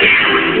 Yeah.